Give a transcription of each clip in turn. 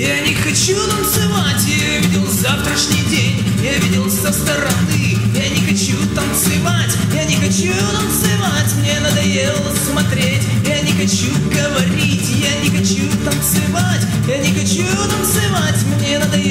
танцевать Я видел завтрашний день Я видел со стороны. Я не хочу танцевать Я не хочу танцевать Мне надоело смотреть. Я не хочу говорить Я не хочу танцевать Я не хочу танцевать Мне надоело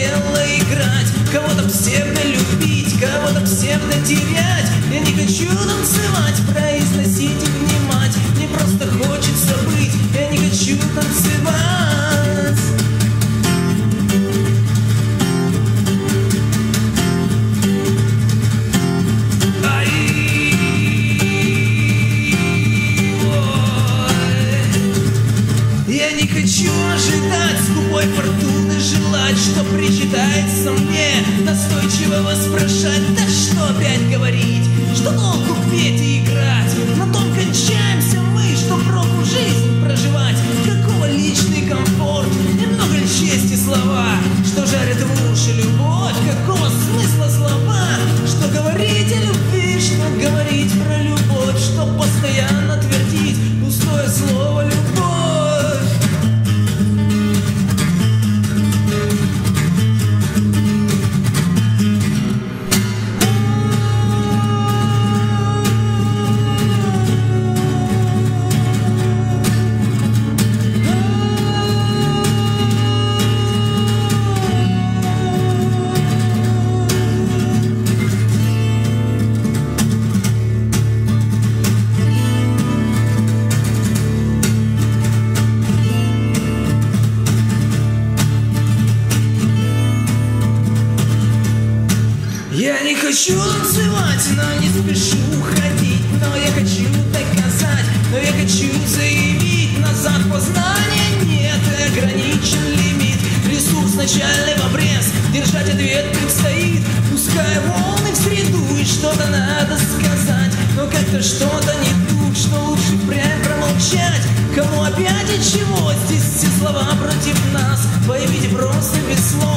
Я не хочу ожидать скупой фортуны Желать, что причитается мне. Настойчиво воспрошать Да что опять говорить? Что толку петь и играть? На том кончаемся мы Что проку жизнь проживать. Какого личный комфорт? Немного ли чести слова? Что жарит в уши любовь? Какого смысла слова? Что говорить о любви Что говорить про любовь Я не хочу танцевать, но не спешу уходить Но я хочу доказать, но я хочу заявить. Назад познания нет, ограничен лимит. Ресурс начальный в обрез, держать ответ предстоит. Пускай волны в среду и что-то надо сказать. Но как-то что-то не тут, что лучше прям промолчать. Кому опять и чего, здесь все слова против нас. Поймите просто без слов